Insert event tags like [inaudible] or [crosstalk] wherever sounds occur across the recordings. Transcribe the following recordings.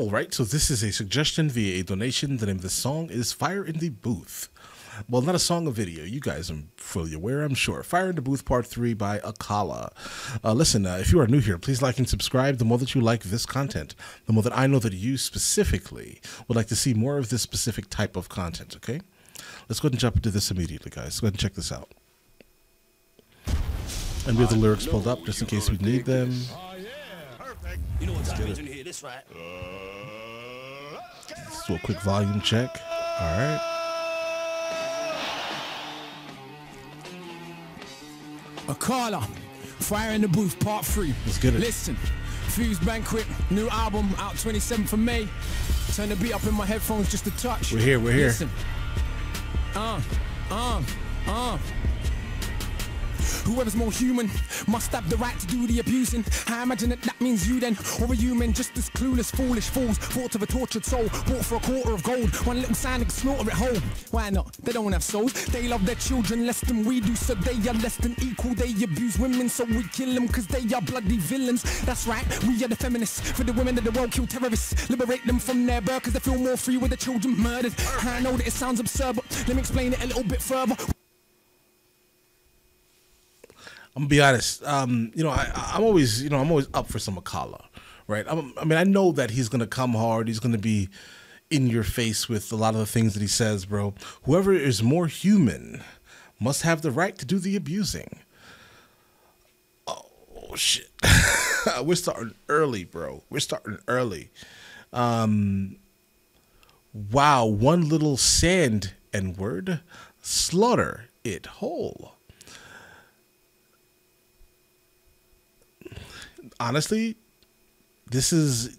All right, so this is a suggestion via a donation. The name of the song is Fire in the Booth. Well, not a song, a video. You guys are fully aware, I'm sure. Fire in the Booth Part 3 by Akala. Uh, listen, uh, if you are new here, please like and subscribe. The more that you like this content, the more that I know that you specifically would like to see more of this specific type of content, okay? Let's go ahead and jump into this immediately, guys. Go ahead and check this out. And we have the lyrics pulled up just in case we need them. It is when you hear this, right? Let's do a quick volume check. All right. Akala, Fire in the Booth, Part 3. Let's get it. Listen, Thieves Banquet, new album out 27th of May. Turn the beat up in my headphones just a touch. We're here, we're here. Listen. Uh, uh, uh. Whoever's more human must have the right to do the abusing. I imagine that that means you then, or a human just as clueless, foolish fools. Thoughts of a tortured soul, bought for a quarter of gold. One little sign and slaughter it whole. Why not? They don't have souls. They love their children less than we do, so they are less than equal. They abuse women, so we kill them because they are bloody villains. That's right, we are the feminists. For the women of the world, kill terrorists. Liberate them from their birth because they feel more free with the children murdered. I know that it sounds absurd, but let me explain it a little bit further. I'm gonna be honest. Um, you know, I, I'm always, you know, I'm always up for some Akala, right? I'm, I mean, I know that he's gonna come hard. He's gonna be in your face with a lot of the things that he says, bro. Whoever is more human must have the right to do the abusing. Oh shit, [laughs] we're starting early, bro. We're starting early. Um, wow, one little sand and word, slaughter it whole. Honestly, this is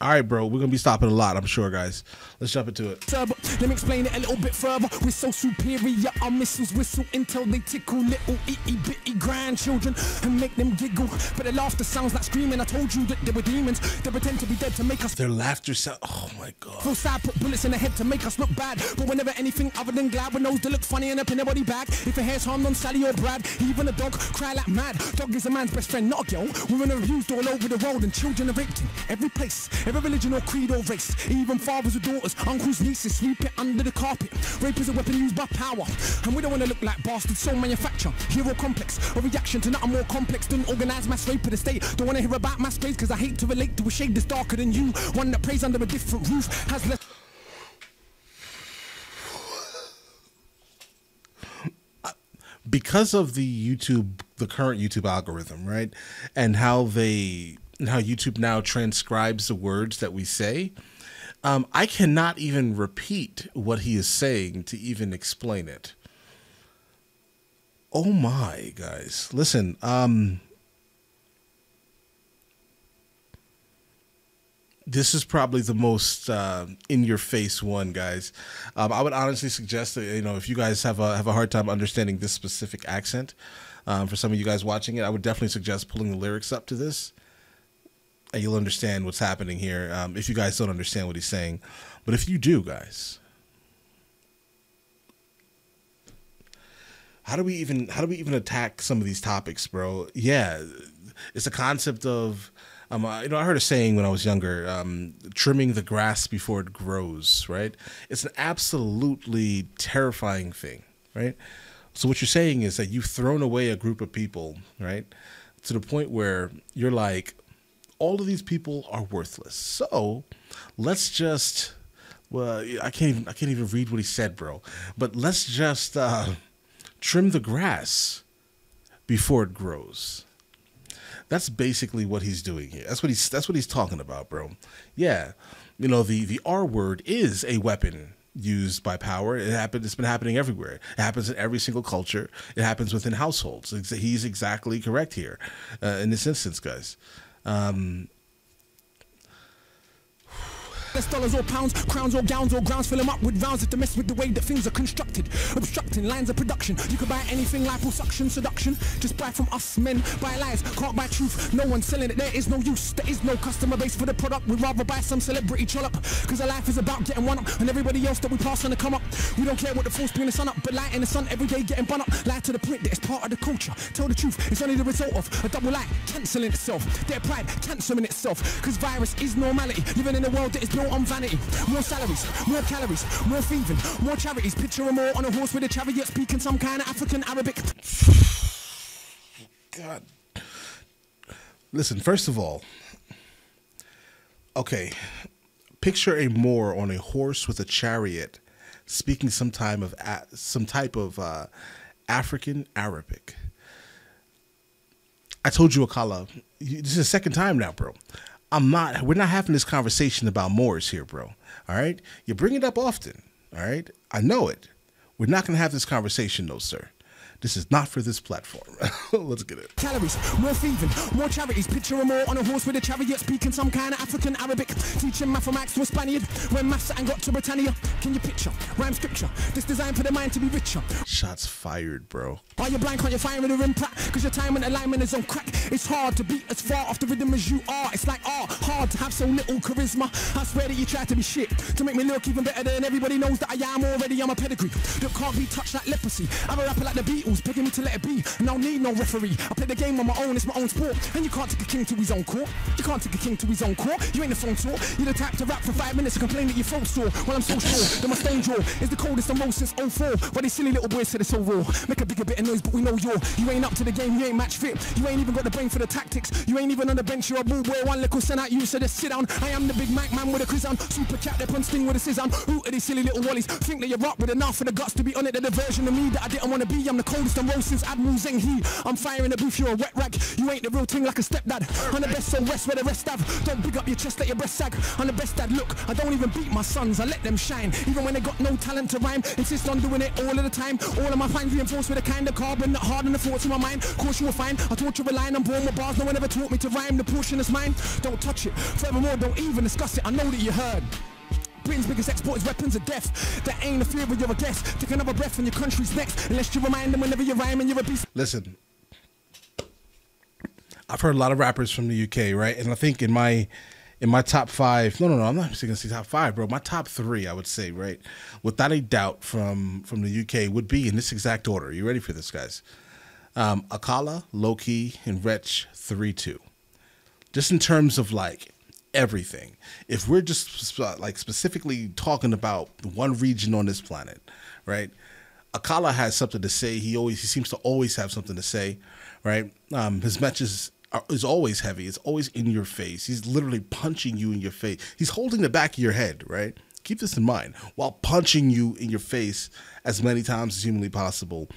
all right, bro. We're gonna be stopping a lot, I'm sure, guys. Let's jump into it. Let me explain it a little bit further. We're so superior, our missiles whistle until they tickle little itty bitty grandchildren and make them giggle. But their laughter sounds like screaming. I told you that they were demons. They pretend to be dead to make us Their laughter sound. Oh my god. feel sad. Put bullets in the head to make us look bad. But whenever anything other than glad, with nose to look funny and up in their body bag. If a hair's harmed on Sally or Brad, even a dog cry like mad. Dog is a man's best friend, not a girl. Women are abused all over the world and children are raped in every place, every religion or creed or race. Even fathers with daughters, uncles, nieces, sweep it under the carpet. Rape is a weapon used by power, and we don't want to look like bastards. So manufacture hero complex, a reaction to nothing more complex than organized mass rape of the state. Don't want to hear about mass graves because I hate to relate to a shade that's darker than you. One that prays under a different roof has less. because of the YouTube, the current YouTube algorithm, right, and how they, and how YouTube now transcribes the words that we say, um, I cannot even repeat what he is saying to even explain it. Oh my, guys, listen. Um, this is probably the most uh, in-your-face one, guys. Um, I would honestly suggest that you know if you guys have a have a hard time understanding this specific accent, um, for some of you guys watching it, I would definitely suggest pulling the lyrics up to this, and you'll understand what's happening here. Um, if you guys don't understand what he's saying, but if you do, guys, how do we even how do we even attack some of these topics, bro? Yeah, it's a concept of um, you know, I heard a saying when I was younger, um, trimming the grass before it grows, right? It's an absolutely terrifying thing, right? So what you're saying is that you've thrown away a group of people, right? To the point where you're like, all of these people are worthless. So let's just, well, I can't even, I can't even read what he said, bro. But let's just uh, trim the grass before it grows. That's basically what he's doing here. That's what he's that's what he's talking about, bro. Yeah. You know, the the R word is a weapon used by power. It happened it's been happening everywhere. It happens in every single culture. It happens within households. He's exactly correct here uh, in this instance, guys. Um less dollars or pounds, crowns or gowns or grounds. Fill them up with rounds if they mess with the way that things are constructed. Obstructing lines of production. You can buy anything, liposuction, seduction. Just buy from us men. Buy lies, can't buy truth. No one's selling it. There is no use. There is no customer base for the product. We'd rather buy some celebrity trollop. Cause our life is about getting one up. And everybody else that we pass on the come up. We don't care what the force bring the sun up. But light in the sun every day getting bun up. Lie to the point that it's part of the culture. Tell the truth, it's only the result of a double lie cancelling itself. Their pride cancelling itself. Cause virus is normality. Living in a world that is built on vanity. More salaries, more calories, more thieving, more charities. Picture a all on a horse with a chariot speaking some kind of African Arabic. God. Listen, first of all, okay, picture a Moor on a horse with a chariot, speaking some time of some type of uh, African Arabic. I told you, Akala, this is the second time now, bro. I'm not. We're not having this conversation about Moors here, bro. All right, you bring it up often. All right, I know it. We're not gonna have this conversation, though, sir. This is not for this platform. [laughs] Let's get it. Calories, more thieving, more charities. Picture them all on a horse with a chariot, speaking some kind of African Arabic. Teaching mathematics to a Spaniard when maths and got to Britannia. Can you picture? Rhyme scripture. This designed for the mind to be richer. Shots fired, bro. Are you blind? Can't you find with a rim pack? Cause your time and alignment is on crack. It's hard to beat as far off the rhythm as you are. It's like art, hard to have so little charisma. I swear that you try to be shit to make me look even better than everybody knows that I am already. I'm a pedigree that can't be touched like leprosy. I'm a rapper like the Beatles, begging me to let it be. And I don't need no referee. I play the game on my own, it's my own sport. And you can't take a king to his own court. You can't take a king to his own court. You ain't the phone tour. You're the type to rap for five minutes and complain that your throat's sore. Well, I'm so sure that my stone jaw is the coldest and most since 04. But these silly little boys said it's so raw. Make a bigger bit of noise, but we know you're. You ain't up to the game, you ain't match fit. You ain't even got the brain for the tactics. You ain't even on the bench, you're a ball boy. One little send out you, so just sit down. I am the big Mac man with a quiz on. Super cat lip on sting with a scissor. Who are these silly little wallies? Think that you're up with enough for the guts to be on it. They're the version of me that I didn't want to be. I'm the coldest and since Admiral Zheng He. I'm firing the booth, you're a wet rag. You ain't the real thing like a stepdad. I'm the best, so rest where the rest have. Don't big up your chest, let your breast sag. I'm the best dad. Look, I don't even beat my sons, I let them shine. Even when they got no talent to rhyme, insist on doing it all of the time. All of my fines reinforced with a kind of carbon, not hard on the thoughts in my mind. Course you will find, I you a line, I'm born with bars, no one ever taught me to rhyme. The portion is mine, don't touch it. Furthermore, don't even discuss it, I know that you heard. Britain's biggest export is weapons of death. That ain't a fear of you're a guest. Take another breath and your country's next. Unless you remind them whenever you rhyme and you're a beast. Listen, I've heard a lot of rappers from the UK, right? And I think in my in my top five, no, no, no, I'm not gonna say top five, bro. My top three, I would say, right, without a doubt, from from the UK would be in this exact order. You ready for this, guys? Um, Akala, Loki, and Wretch three two. Just in terms of like everything. If we're just like specifically talking about one region on this planet, right? Akala has something to say. He always he seems to always have something to say, right? Um, his matches are, is always heavy. It's always in your face. He's literally punching you in your face. He's holding the back of your head, right? Keep this in mind while punching you in your face as many times as humanly possible,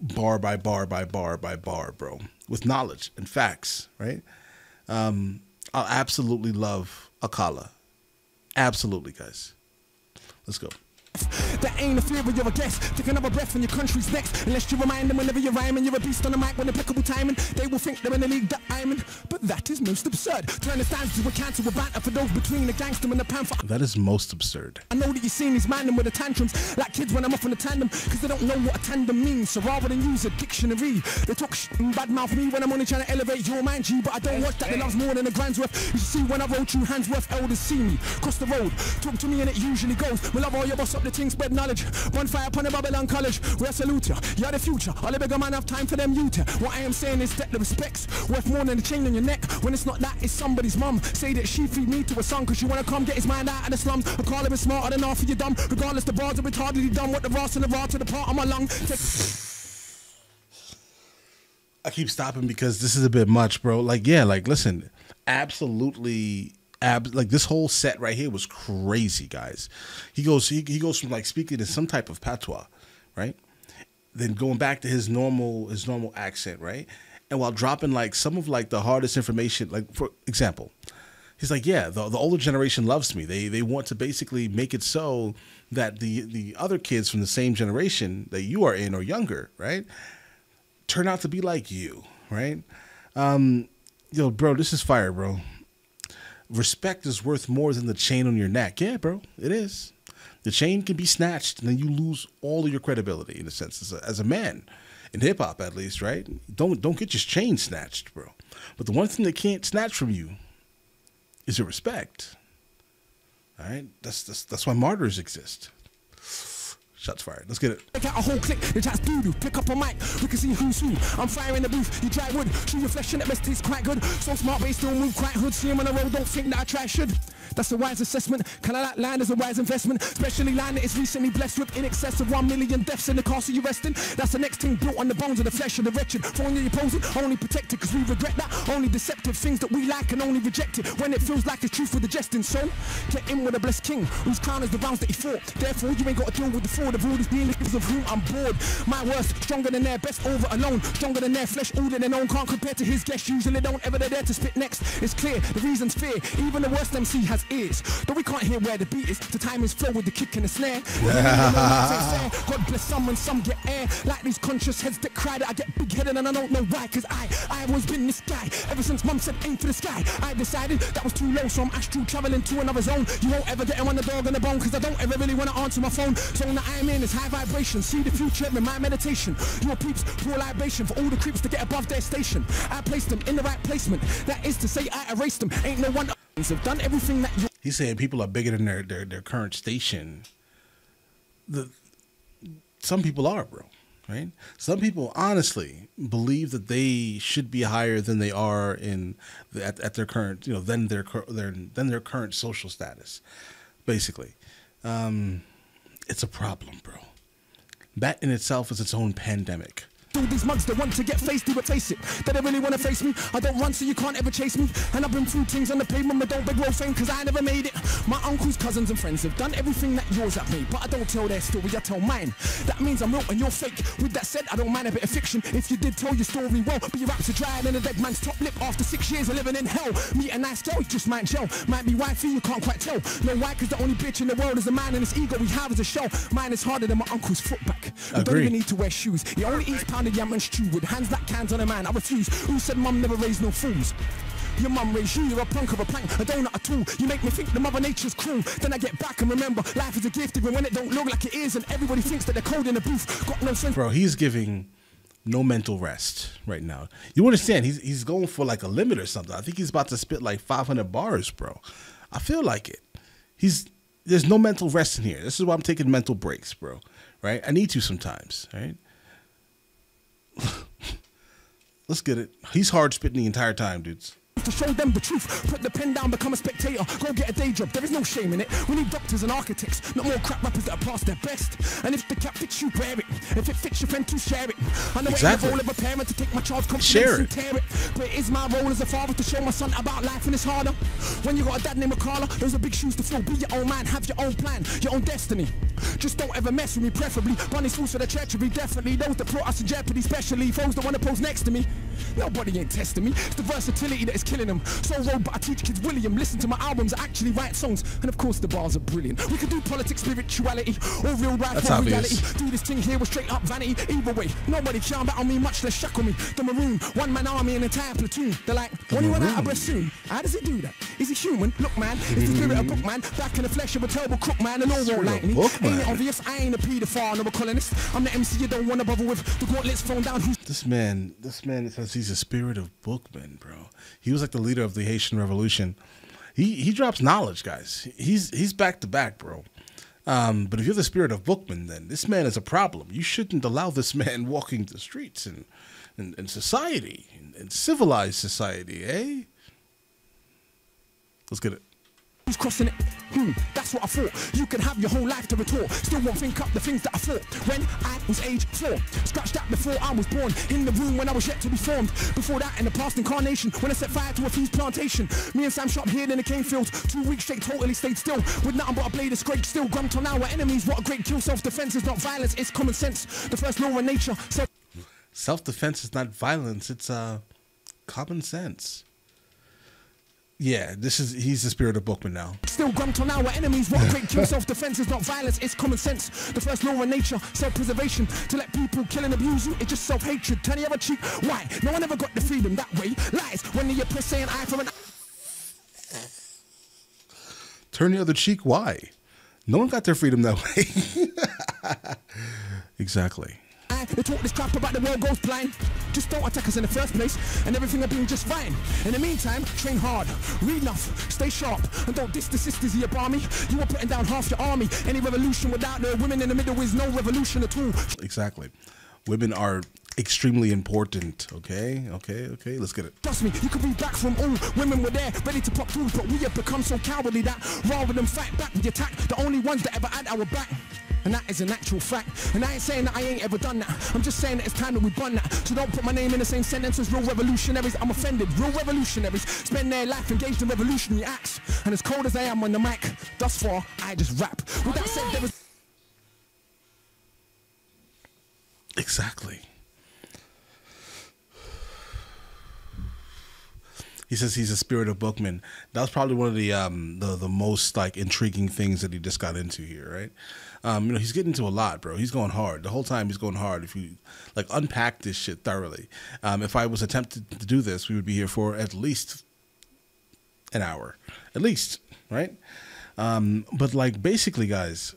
bar by bar by bar by bar, bro, with knowledge and facts, right? Um, I absolutely love Akala. Absolutely, guys. Let's go. That ain't a fear of you're a guest. Take another breath and your country's next. Unless you remind them whenever you're rhyming, you're a beast on the mic with impeccable timing. They will think they're in the league that I'm in. But that is most absurd. To understand to a cancer with banter for those between the gangster and the panther. That is most absurd. I know that you've seen these man with the tantrums like kids when I'm off on a tandem because they don't know what a tandem means. So rather than use a dictionary, they talk sh- and badmouth me when I'm only trying to elevate your mind, G. But I don't watch that. They love's more than a grand's worth. You see when I roll through hands worth, elders see me cross the road. Talk to me and it usually goes. We love all your boss up the thing, spread knowledge. Bonfire upon the Babylon College. We are salute ya. You're the future. All the bigger man have time for them youth. What I am saying is that the respects worth more than the chain on your neck. When it's not that, it's somebody's mum. Say that she feed me to a son cause she wanna come get his mind out of the slums. I call him smarter than half of you dumb. Regardless, the bars are retardedly dumb. What the Ross and the raw to the part of my lung. Take I keep stopping because this is a bit much, bro. Like, yeah, like, listen, absolutely, like this whole set right here was crazy, guys. He goes, he, he goes from like speaking in some type of patois, right? Then going back to his normal, his normal accent, right? And while dropping like some of like the hardest information, like for example, he's like, yeah, the, the older generation loves me. They they want to basically make it so that the the other kids from the same generation that you are in or younger, right? turn out to be like you, right? Um, yo, bro, this is fire, bro. Respect is worth more than the chain on your neck. Yeah, bro, it is. The chain can be snatched, and then you lose all of your credibility in a sense as a, as a man in hip hop, at least, right? Don't don't get your chain snatched, bro. But the one thing they can't snatch from you is your respect. All right, that's that's that's why martyrs exist. Shots fired. Let's get it. Check out a whole click, the chat's doo-doo. Pick up a mic, we can see who's who. I'm firing the booth, you dry wood. Chew your flesh and it best tastes quite good. So smart, but still move quite hood. See him on the road, don't think that I try should. That's a wise assessment. Can I land as a wise investment? Especially land that is recently blessed with in excess of one million deaths in the castle you resting. That's the next thing built on the bones of the flesh of the wretched. You opposing, only protected because we regret that. Only deceptive things that we like and only reject it when it feels like it's truth with the jesting. So get in with a blessed king whose crown is the rounds that he fought. Therefore, you ain't got to deal with the fraud of all these dealings of whom I'm bored. My worst, stronger than their best over alone. Stronger than their flesh, older than own. Can't compare to his guests. Usually don't ever dare to spit next. It's clear the reason's fear. Even the worst MC has ears. Though we can't hear where the beat is. The time is flow with the kick and the snare. [laughs] God bless some and some get air. Like these conscious heads that cry that I get big headed and I don't know why. Cause I, I always been this guy. Ever since mum said aim for the sky. I decided that was too low. So I'm astral traveling to another zone. You won't ever get him on the dog and the bone. Cause I don't ever really want to answer my phone. Zone that I'm in is high vibration. See the future in my meditation. Your peeps pour libation for all the creeps to get above their station. I placed them in the right placement. That is to say I erased them. Ain't no one have done everything that you He's saying people are bigger than their their, their current station. The some people are, bro. Right? Some people honestly believe that they should be higher than they are in the, at, at their current, you know, than their their than their current social status. Basically, um, it's a problem, bro. That in itself is its own pandemic. All these mugs that want to get faced, do but face it. They don't really want to face me. I don't run, so you can't ever chase me. And I've been through things on the pavement, but don't beg roll fame, cause I never made it. My uncles, cousins, and friends have done everything that yours have made, but I don't tell their story, I tell mine. That means I'm real and you're fake. With that said, I don't mind a bit of fiction. If you did tell your story well, but your raps are drier than a dead man's top lip after six years of living in hell. Meet a nice girl, just might gel. Might be wifey, you can't quite tell. No, why? Cause the only bitch in the world is a man and his ego we have is a shell. Mine is harder than my uncle's foot back. I don't even need to wear shoes. He only eats pounded yam and stew with hands like cans on a man. I refuse. Who said mum never raised no fools? Your mum raised you, you're a punk of a plank, a donut, a tool. You make me think the mother nature's cruel. Then I get back and remember, life is a gift even when it don't look like it is. And everybody thinks that they're cold in the booth. Got no sense. bro. He's giving no mental rest right now. You understand? He's he's going for like a limit or something. I think he's about to spit like 500 bars, bro. I feel like it. He's there's no mental rest in here. This is why I'm taking mental breaks, bro. Right? I need to sometimes. Right? [laughs] Let's get it. He's hard spitting the entire time, dudes. To show them the truth. Put the pen down, become a spectator. Go get a day job. There is no shame in it. We need doctors and architects, not more crap rappers that are past their best. And if the cap fits you, wear it. If it fits your friend, to share it. I know Exactly. it ain't the role of a parent to take my child's confidence Share and tear it. But it is my role as a father to show my son about life and it's harder. When you got a dad named Akala, those are big shoes to fill. Be your own man, have your own plan, your own destiny. Just don't ever mess with me, preferably. Bunny's fools for the treachery, definitely. Those that put us in jeopardy, especially foes that want to pose next to me. Nobody ain't testing me. It's the versatility that is killing them. So road, but I teach kids William. Listen to my albums, I actually write songs. And of course, the bars are brilliant. We could do politics, spirituality, or real life or reality. Do this thing here with straight up vanity. Either way, nobody can battle me, much less shackle me. The Maroon, one man army, an entire platoon. They're like, when you run out of breath soon, how does he do that? Is he human? Look, man, it's the spirit of Boukman. Back in the flesh of a terrible crook, man. And all won't like me. Boukman. Ain't it obvious? I ain't a paedophile, nor a colonist. I'm the MC you don't wanna bother with. The gauntlets thrown down. Who's This man, this man says he's a spirit of Boukman, bro. He was like the leader of the Haitian Revolution. He he drops knowledge, guys. He's he's back to back, bro. Um, but if you're the spirit of Boukman, then this man is a problem. You shouldn't allow this man [laughs] walking the streets and in, in society, in, in civilized society, eh? Let's get it. Who's crossing it? Hmm, that's what I thought. You can have your whole life to retort. Still won't think up the things that I thought when I was age four. Scratched that before I was born. In the room when I was yet to be formed. Before that, in the past incarnation, when I set fire to a fuse plantation. Me and Sam Sharpe hid in the cane fields. Two weeks straight, totally stayed still. With nothing but a blade of scrape. Still grumped on our enemies. What a great kill. Self defense is not violence, it's common sense. The first law of nature. Self defense is not violence; it's uh, common sense. Yeah, this is he's the spirit of Boukman now. Still grumped on our enemies. What great [laughs] kill. Self defense is not violence, it's common sense. The first law of nature, self preservation. To let people kill and abuse you, it's just self hatred. Turn the other cheek. Why? No one ever got the freedom that way. Lies when the oppressed say an eye for an eye. Turn the other cheek. Why? No one got their freedom that way. [laughs] exactly. They talk this crap about the world goes blind. Just don't attack us in the first place, and everything will be just fine. In the meantime, train hard, read enough, stay sharp, and don't diss the sisters of your army. You are putting down half your army. Any revolution without the women in the middle is no revolution at all. Exactly. Women are extremely important. Okay, okay, okay. Let's get it. Trust me, you could be back from all. Women were there, ready to pop through, but we have become so cowardly that rather than fight back the attack, the only ones that ever had our back. And that is an actual fact. And I ain't saying that I ain't ever done that. I'm just saying that it's time that we done that. So don't put my name in the same sentence as real revolutionaries. I'm offended. Real revolutionaries spend their life engaged in revolutionary acts. And as cold as I am on the mic, thus far, I just rap. With that said, there is. Exactly. He says he's a spirit of Boukman. That was probably one of the um the the most like intriguing things that he just got into here, right? Um, you know, he's getting into a lot, bro. He's going hard. The whole time he's going hard. If you like unpack this shit thoroughly. Um, if I was attempted to do this, we would be here for at least an hour. At least, right? Um, but like basically guys,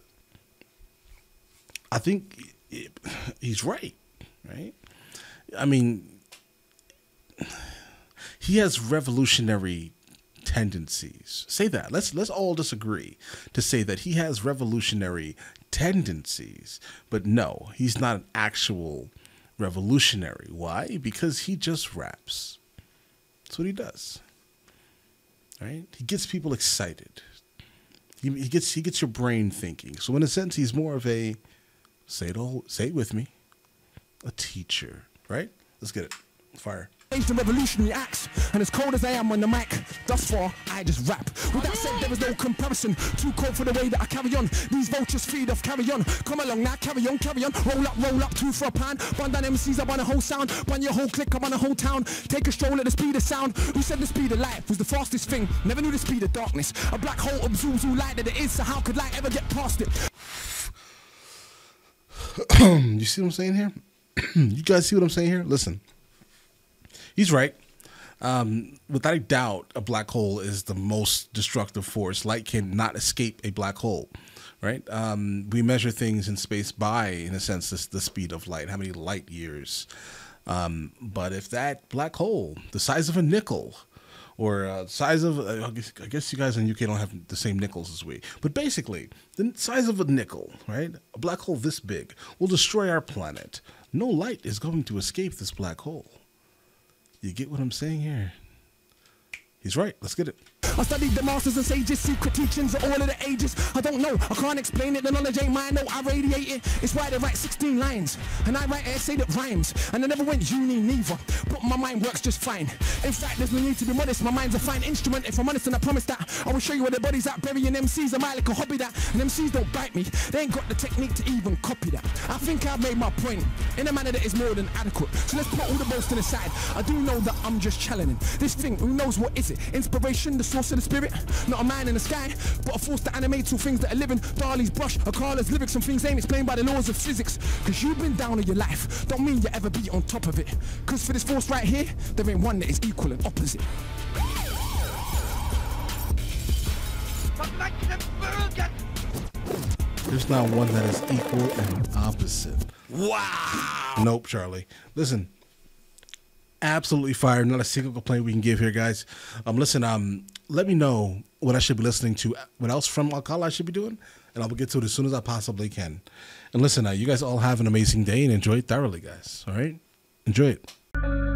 I think [sighs] he's right, right? I mean, he has revolutionary tendencies. Say that. Let's let's all disagree to say that he has revolutionary tendencies, but no, he's not an actual revolutionary. Why? Because he just raps. That's what he does. Right? He gets people excited. He, he gets he gets your brain thinking. So in a sense, he's more of a say it all say it with me, a teacher. Right? Let's get it. Fire in revolutionary acts. And as cold as I am on the mic, thus far, I just rap. With that said, there is no comparison. Too cold for the way that I carry on. These vultures feed off, carry on. Come along now, carry on, carry on. Roll up, roll up, two for a pound. Bun down MCs, I want a whole sound. Bun your whole clique, I want a whole town. Take a stroll at the speed of sound. Who said the speed of light was the fastest thing? Never knew the speed of darkness. A black hole absorbs all light that it is, so how could light ever get past it? [clears throat] you see what I'm saying here? [clears throat] you guys see what I'm saying here? Listen he's right. Um, without a doubt, a black hole is the most destructive force. Light cannot escape a black hole, right? Um, we measure things in space by, in a sense, this, the speed of light, how many light years. Um, but if that black hole, the size of a nickel, or uh, size of, uh, I guess you guys in UK don't have the same nickels as we, but basically, the size of a nickel, right? A black hole this big will destroy our planet. No light is going to escape this black hole. You get what I'm saying here? He's right. Let's get it. I studied the masters and sages, secret teachings of all of the ages. I don't know, I can't explain it, the knowledge ain't mine, no, I radiate it. It's why they write 16 lines, and I write an essay that rhymes. And I never went uni neither, but my mind works just fine. In fact, there's no need to be modest, my mind's a fine instrument. If I'm honest, and I promise that, I will show you where the body's at. Burying MCs, I might like a hobby that. And MCs don't bite me, they ain't got the technique to even copy that. I think I've made my point in a manner that is more than adequate. So let's put all the boasting aside. I do know that I'm just challenging. This thing, who knows what is it? Inspiration, the source force of the spirit. Not a man in the sky, but a force that animates all things that are living. Dali's brush, Akala's lyrics, some things ain't explained by the laws of physics. Cause you've been down in your life, don't mean you ever be on top of it. Cause for this force right here, there ain't one that is equal and opposite. There's not one that is equal and opposite. Wow. Nope, Charlie. Listen, absolutely fire. Not a single complaint we can give here, guys. Um, listen, um, let me know what I should be listening to, what else from Akala I should be doing, and I will get to it as soon as I possibly can. And listen, uh, you guys all have an amazing day and enjoy it thoroughly, guys. All right, enjoy it.